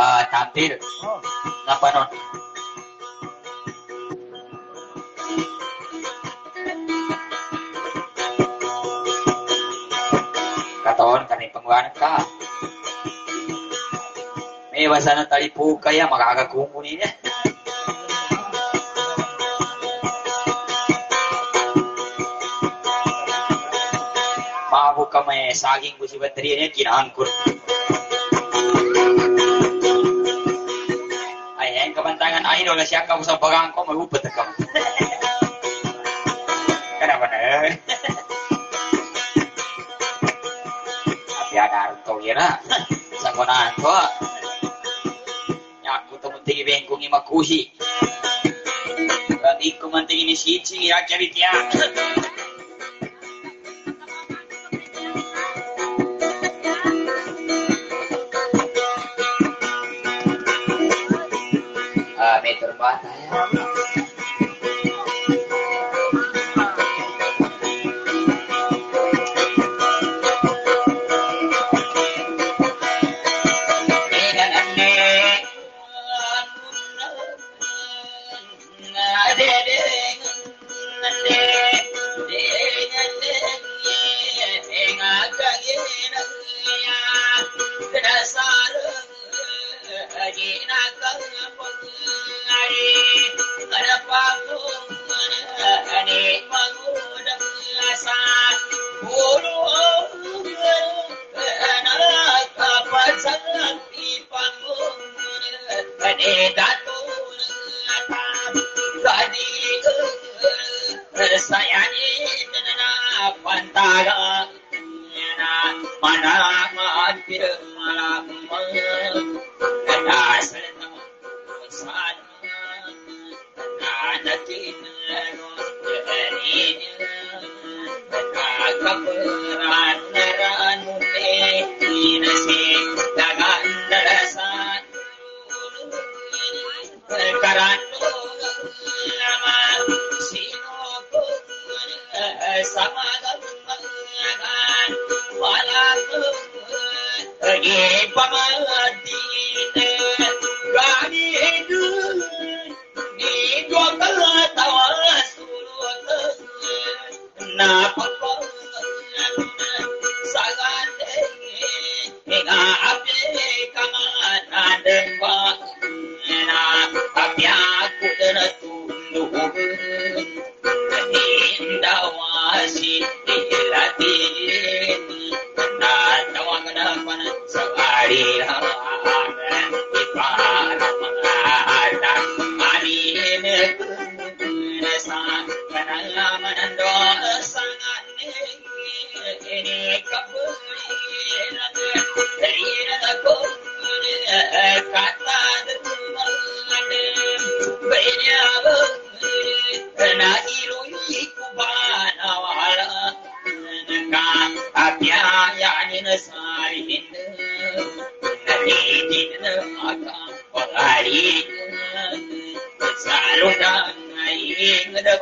Ah, tampil. Ngapa non? Katon kani penguan ka. May kaya makakakumunin niya. Mabuk ka may saging ko si Batri niya kinangkot. Ayan, kabantangan idol na siya ka sa bagang ko, magupot na ka. Kenapa na? Tapi ada kau kira, sa konahan ko. Nyaku tumunting ibengkong imakuhi. Kami ko manting ini sitsi, ya charit ya. May turbata esa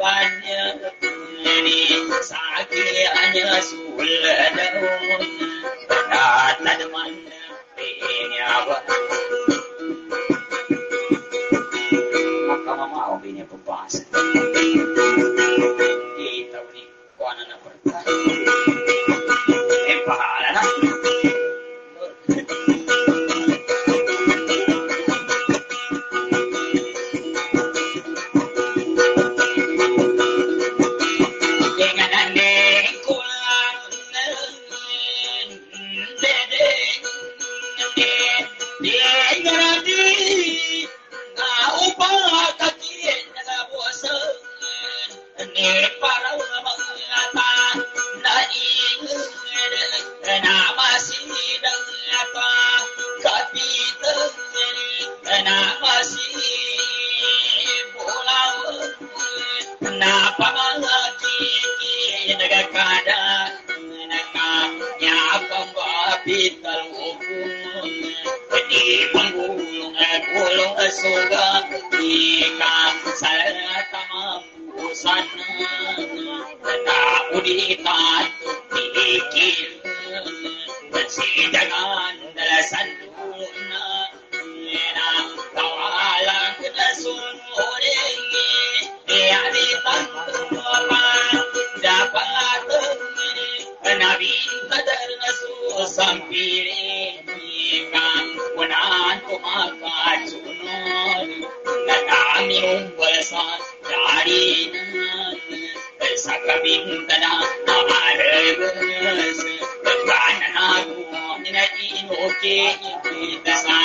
وأن يبقوني سعتي أن أسول لهم Sa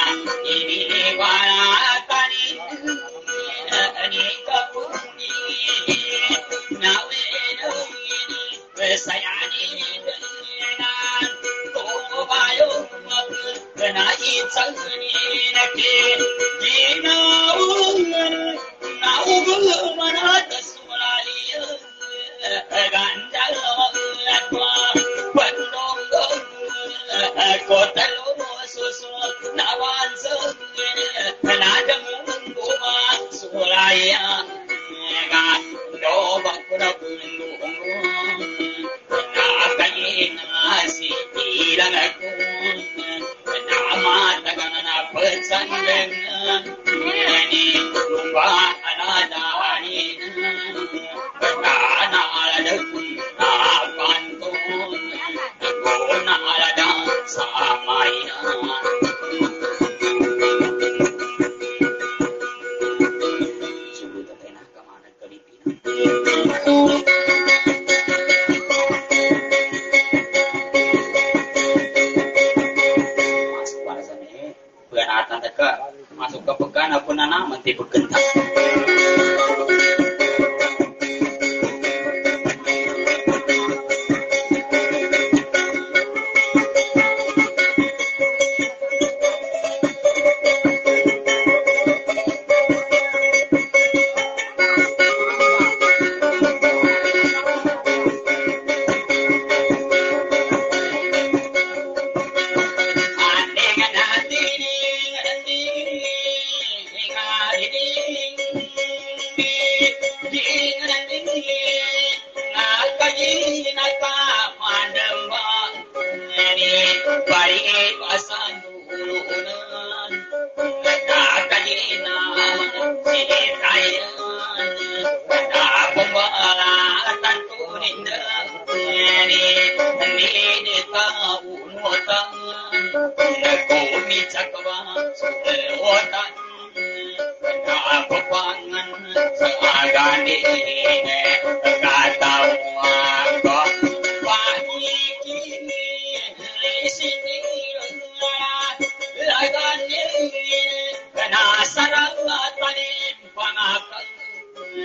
ga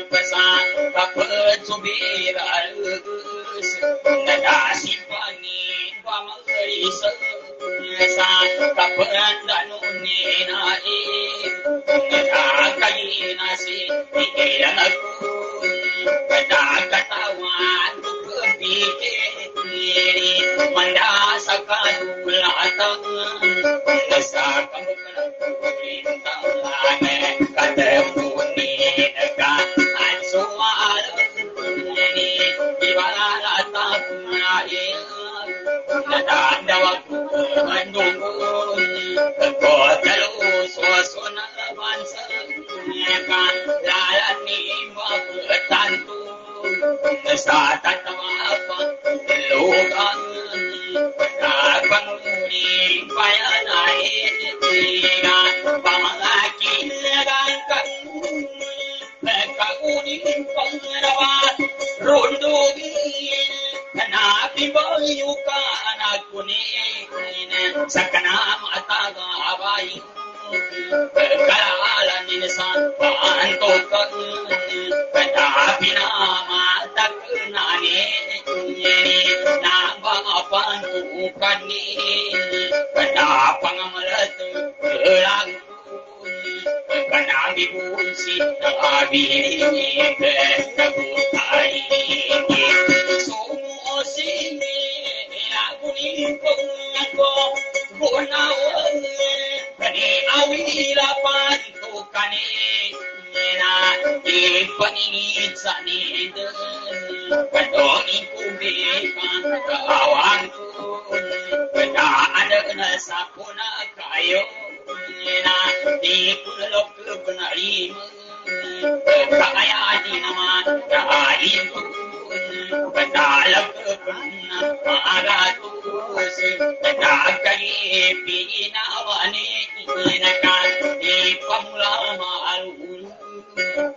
basa Bapa tubir alus Nada simpani Pamari pesan tak nuni nai Nada kayi nasi Pikiran aku Nada katawan Berpikir Mandasakadul atau Bye. Paningit sa nida Kadoni kubika kawan Kadaan na sa kuna kayo Na di kulok kunarima Kaya di naman kain ko Kadalag na maaratos Kadagay pinawani Inakan di pamula maalulu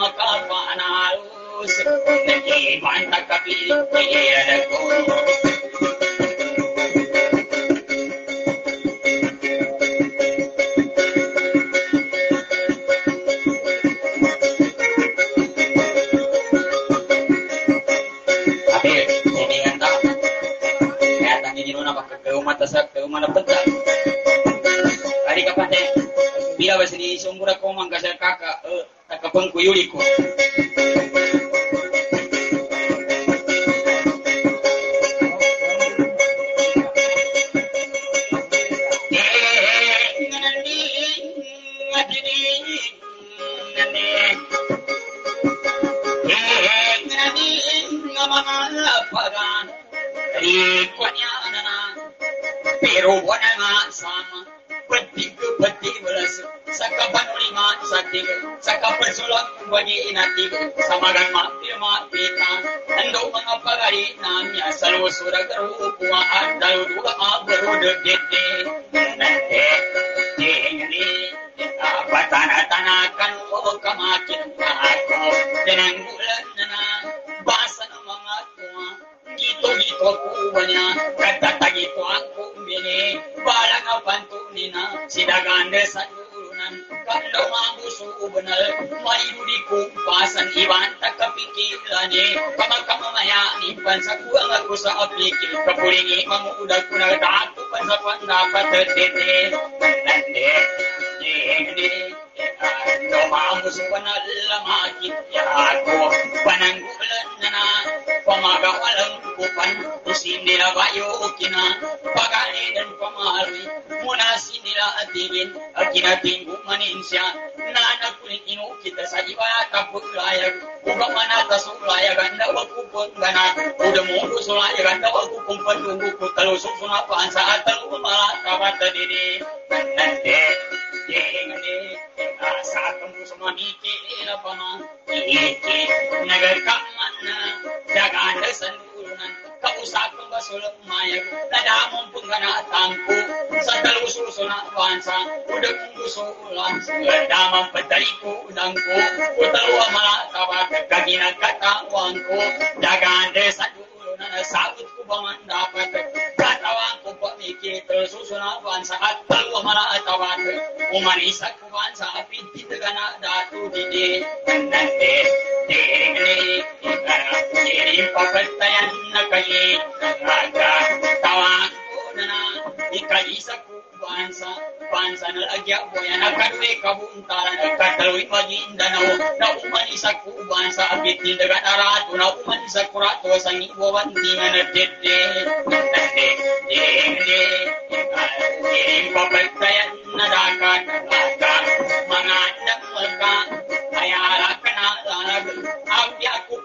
مکان مانا takapang ko yuli ko Pero wala nga sama Pati ke pati Saka panuli nga sakti Saka persoalan bagi inati Sama gan mati mati ta Ando mga pagari namya Salo sura garu kuwa Dalu dua abro de dede Nante Jengli Patana-tanakan ko kamakin ako Denang bulan na Basa ng mga tuwa Gito-gito ko ba niya Katatagito ang kumbini Balang ang pantunina Sidagande sa durunan Kando mabuso ubanal Malibudi kumpasan Iban takapikilani Kamagkamamaya Iban sa kuwang ako sa apikil Kapulingi mamudag ko na Dato pa sa pandapat Tete Nande Jengdi Ando mamuso pa na lamakin Yako Pananggulan na na pamagawalang kupan Kusindi na bayo kina Muna sinila atigin Akinating gumanin siya Nanagpunin inu kita sa iba Kapaglayag Uga manata sulayag Anda wakupot gana Uda mundu sulayag Anda wakupong pandungu Kutalusok sunapan sa atal Umala kabata didi Nande Jengani Asa kamu semua mikir apa mah Iki Nagarkaman na Daganda sa nulunan Kausapang basulong mayag Nadamong pangganatang ko Sa dalususo na bansa Udag kong gusulan Damang patali ko udang ko Utalawa malatawa Kaginagkatawang ko Daganda sa nulunan Nasabot ko ba man dapat Katawang ko pamikit Susunawan sa at dalawa malatawa Umanisak ko man sa apit Titagana datu didi Nante Dili Dili papatayan na kayi Bansa na lagya ko yan Nakadwe kabuntaran Nagkataloy magindanaw Na umanisa ko bansa Abit nindagan arato Na umanisa ko rato Sa ngiwawan di na nadede Nante Dili Dili papatayan na dagat Naga Mga nagmaga Kaya ka na lalag Abi ako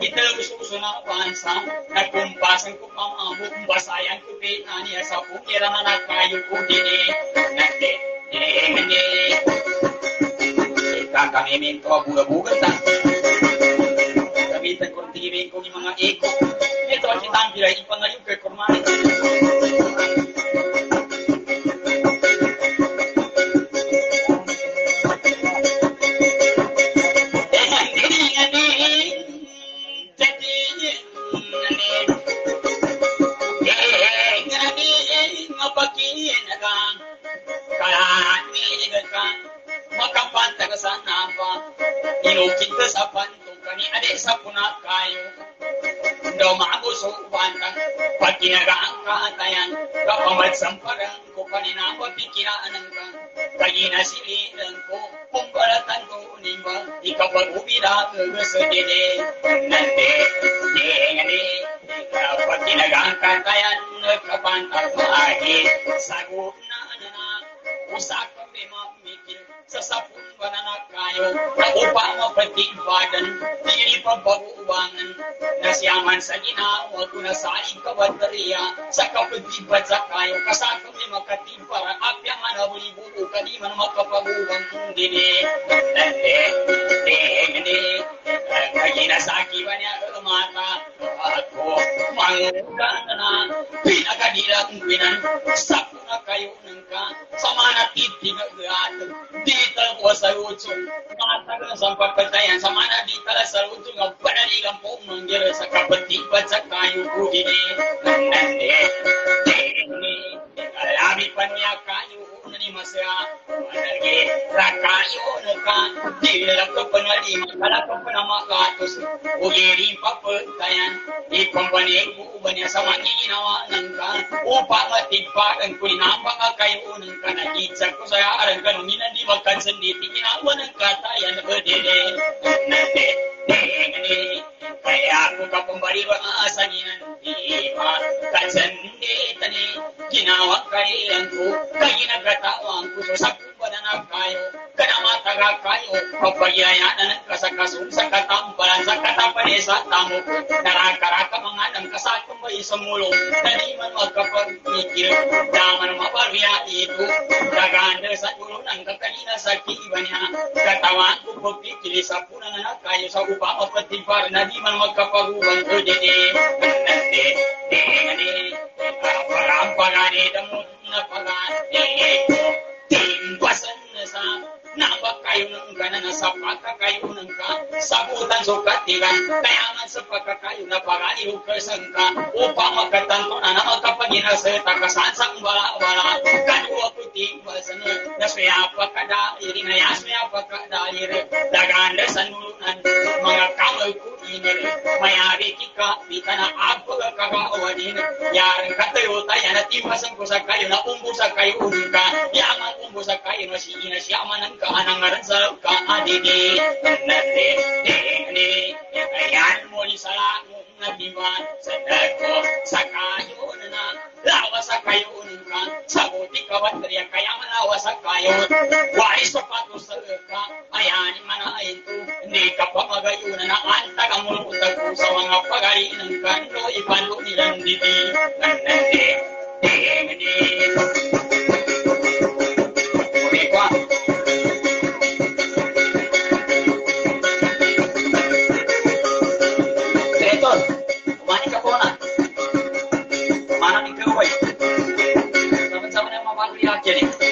katayosan Ital suso na bansa Nagkumpasan ko pamamu Basayan ko pinaniya Sa pukira na nagkayo ko dini Nagde Dini Kakamimin ko buga-buga ta Gamitan ko timin ko yung mga iko Ito ang kitang pilay Ipangayon kay Kurmani kapamad samparan ko kanina mapikiraan ka kagina sililan ko kumbalatan ko nimba ikapag ubira sa dede nande dengane kapag kinagaan ka atayan kapantar maahi sagot na na usak ka mikir sa ginawa ko na sa ikabateriya sa kapagtibad sa kayo kasakam ni makatibara apya man abuli bubu kadi man makapagubang dini dende dende kagina sa akiba niya mata ako mangugan na pinagadilang pinan sa kuna kayo nang ka sa mga natitigag dito ko sa utsong matagal sa pagpatayan sa mana di tala sa utsong ang panaligang po mangyari sa kapatibad sa kayo ko dini nande dini alami pa niya na ka di ubanya sa mga ginawa ng ka upang matigpagan ko inambang kayo ng ka nakitsa ko sa arang kanong di makan sendiri nanti ginawa kailan ko kaya nagkatawang ko sa padanak kayo kana mataga kayo pagpagyayanan sa ko narakaraka mga nang kasakong ba isang mulong na di man magkapagpikir daman mabarya ito daganda sa ulo ng kakalina sa kiiba niya katawan ko pagpikili sa punang anak kayo sa upa mapatibar na di man magkapagubang ko dede nante Gana na sa pagkakayunan ka, sabutan inir, mayari kika, di ka na ako kagawanin, yaring katayo tayo na timasan ko sa kayo, na umbo sa kayo unong ka, yaman umbo sa kayo na si ina siya manang ka anang sa ka adidi, nate, dini, ayan mo ni sala na diba, sa dako, sa kayo na lawa sa kayo unong ka, sa buti ka baterya, kaya malawa sa kayo, wari sa pato sa ka, ayan manayin to, hindi ka pa magayunan na anta ka mo ko sa mga pagari ng kando, ipalo nilang didi, nate, dini, Kumikwa. Sama-sama na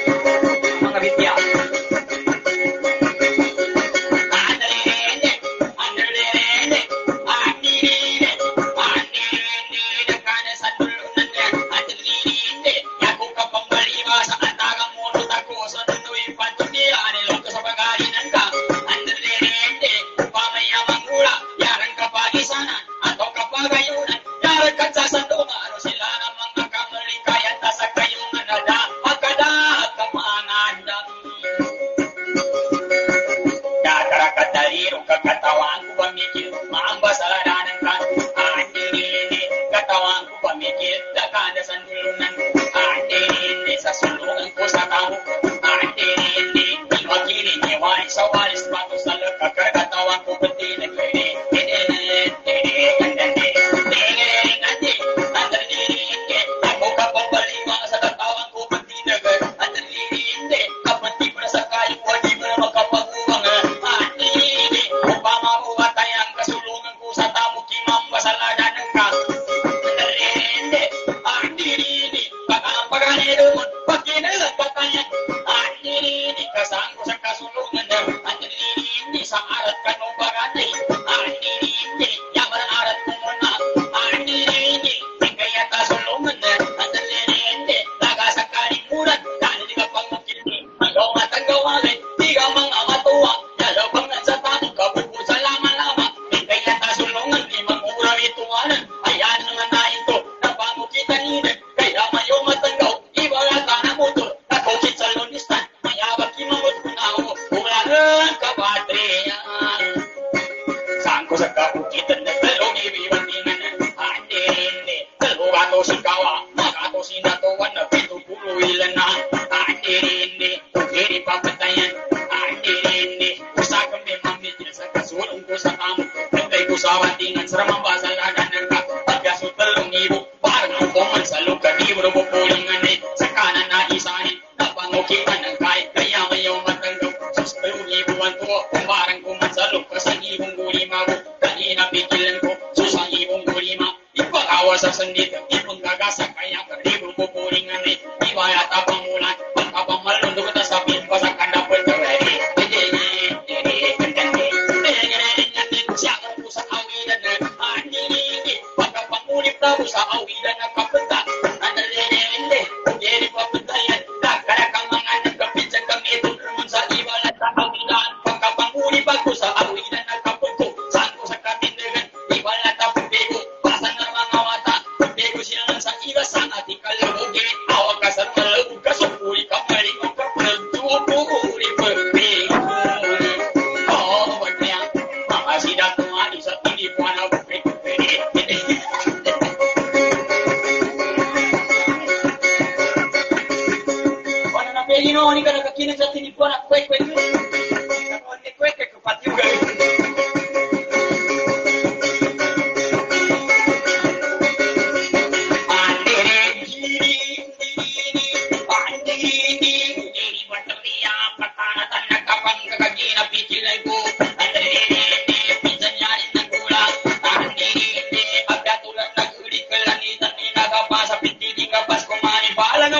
Nah.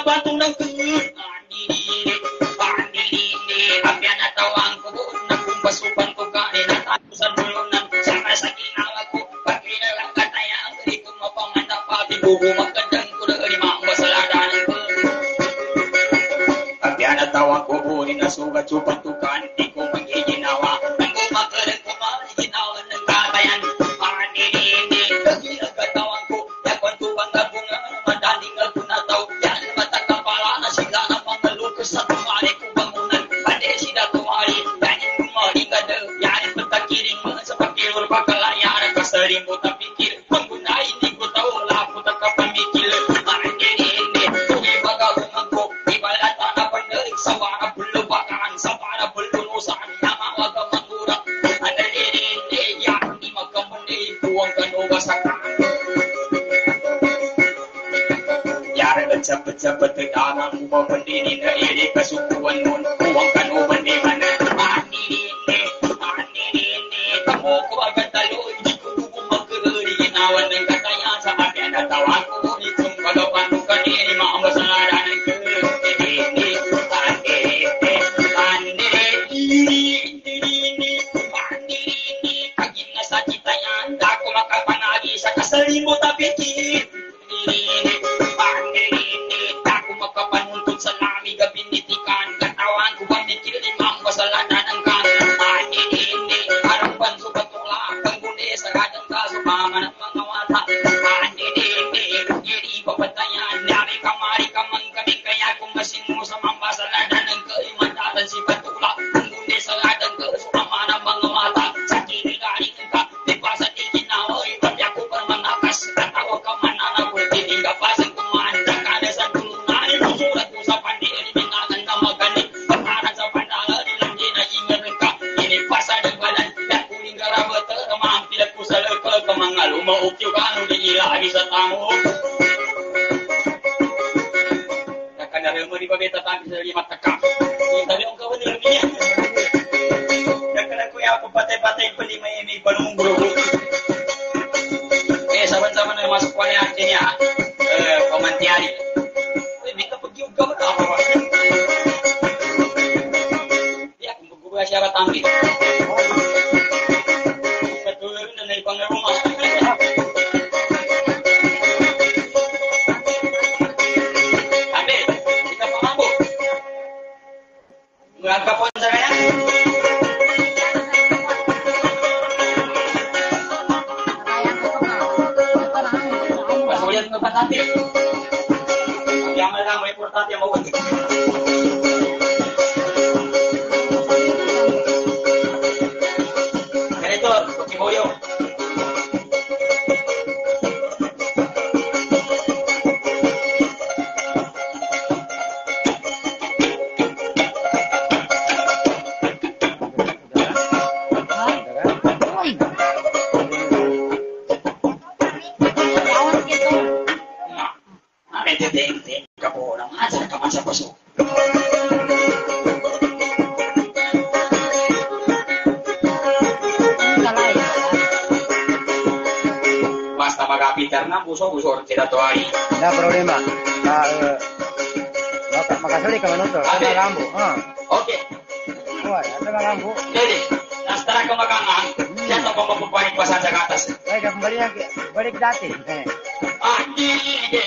batung nang ang dito mapamanda ko lima ang pejabat-pejabat ke arah rumah pendiri ni nak wan pun Uang kan pendiri di mana Gracias. それかのと、頭がんぼ。うん。オッケー。Wah, ada lampu. Ah. Jadi, setelah ke makanan, hmm. saya tahu kamu pemain kuasa Jakarta. Eh, Baik, kembali lagi, balik dati. Eh. Ah, ini, ini,